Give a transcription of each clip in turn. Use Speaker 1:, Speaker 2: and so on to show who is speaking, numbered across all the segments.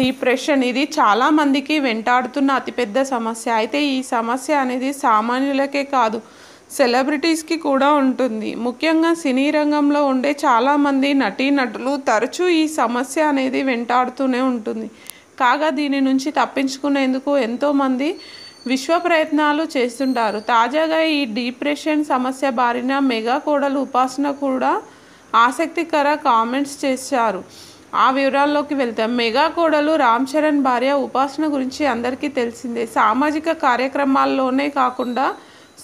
Speaker 1: Depression. ఇది చాలామందికి వెంటాడుతున్న అతిపెద్ద సమస్య. అయితే ఈ సమస్య అనేది సామాన్యులకే కాదు సెలబ్రిటీస్కి కూడా ఉంటుంది. ముఖ్యంగా సినీ రంగంలో ఉండే చాలామంది నటీనటులు తరచూ ఈ సమస్య అనేది వెంటాడుతూనే ఉంటుంది. కాగా దీని నుంచి తప్పించుకునేందుకు ఎంతోమంది విశ్వ ప్రయత్నాలు చేస్తుంటారు. తాజాగా ఈ డిప్రెషన్ సమస్య బారిన మెగా కోడలు ఉపాసన కూడా ఆసక్తికర కామెంట్స్ చేశారు. ఆ వివరాల్లోకి వెళ్తాం. మెగా కోడలు రామ్ చరణ్ భార్య ఉపాసన గురించి అందరికీ తెలిసిందే. సామాజిక కార్యక్రమాల్లోనే కాకుండా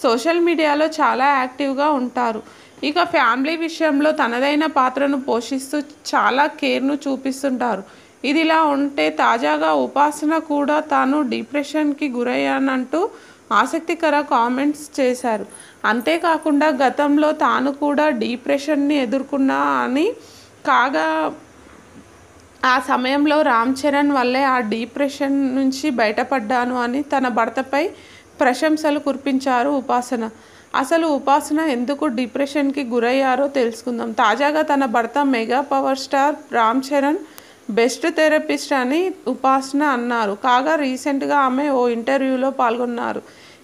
Speaker 1: సోషల్ మీడియాలో చాలా యాక్టివ్గా ఉంటారు. ఇక ఫ్యామిలీ విషయంలో తనదైన పాత్రను పోషిస్తూ చాలా కేర్ను చూపిస్తుంటారు. ఇదిలా ఉంటే తాజాగా ఉపాసన కూడా తాను డిప్రెషన్కి గురయ్యానంటూ ఆసక్తికర కామెంట్స్ చేశారు. అంతేకాకుండా గతంలో తాను కూడా డిప్రెషన్ని ఎదుర్కొన్నా అని కాగా ఆ సమయంలో రామ్ చరణ్ వల్లే ఆ డిప్రెషన్ నుంచి బయటపడ్డాను అని తన భర్తపై ప్రశంసలు కురిపించారు ఉపాసన. అసలు ఉపాసన ఎందుకు డిప్రెషన్కి గురయ్యారో తెలుసుకుందాం. తాజాగా తన భర్త mega power star Ram Charan best therapist అని ఉపాసన అన్నారు. కాగా రీసెంట్గా ఆమె ఓ ఇంటర్వ్యూలో పాల్గొన్నారు.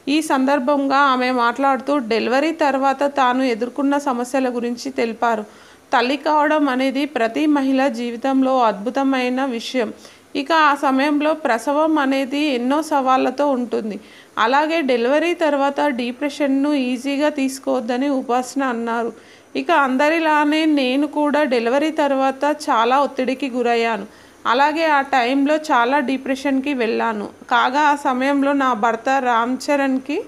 Speaker 1: ఈ సందర్భంగా ఆమె మాట్లాడుతూ డెలివరీ తర్వాత తాను ఎదుర్కొన్న సమస్యల గురించి తెలిపారు. తల్లి కావడం అనేది ప్రతి మహిళ జీవితంలో అద్భుతమైన విషయం. ఇక ఆ సమయంలో ప్రసవం అనేది ఎన్నో సవాళ్ళతో ఉంటుంది. అలాగే డెలివరీ తర్వాత డిప్రెషన్ను ఈజీగా తీసుకోవద్దని ఉపాసన అన్నారు. ఇక అందరిలానే నేను కూడా డెలివరీ తర్వాత చాలా ఒత్తిడికి గురయ్యాను. అలాగే ఆ టైంలో చాలా డిప్రెషన్కి వెళ్ళాను. కాగా ఆ సమయంలో నా భర్త రామ్ చరణ్కి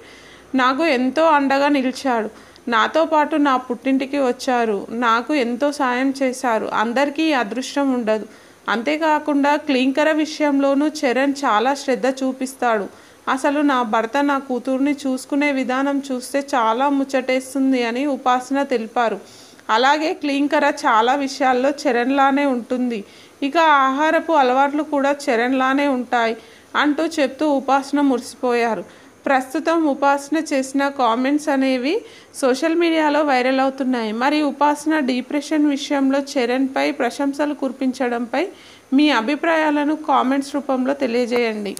Speaker 1: నాకు ఎంతో అండగా నిలిచాడు. నాతో పాటు నా పుట్టింటికి వచ్చారు. నాకు ఎంతో సాయం చేశారు. అందరికీ అదృష్టం ఉండదు. అంతేకాకుండా క్లీంకర విషయంలోనూ చరణ్ చాలా శ్రద్ధ చూపిస్తాడు. అసలు నా భర్త నా కూతుర్ని చూసుకునే విధానం చూస్తే చాలా ముచ్చటేస్తుంది అని ఉపాసన తెలిపారు. అలాగే క్లీంకర చాలా విషయాల్లో చరణ్లానే ఉంటుంది. ఇక ఆహారపు అలవాట్లు కూడా చరణ్లానే ఉంటాయి అంటూ చెప్తూ ఉపాసన మురిసిపోయారు. ప్రస్తుతం ఉపాసన చేసిన కామెంట్స్ అనేవి సోషల్ మీడియాలో వైరల్ అవుతున్నాయి. మరి ఉపాసన డిప్రెషన్ విషయంలో చరణ్పై ప్రశంసలు కురిపించడంపై మీ అభిప్రాయాలను కామెంట్స్ రూపంలో తెలియజేయండి.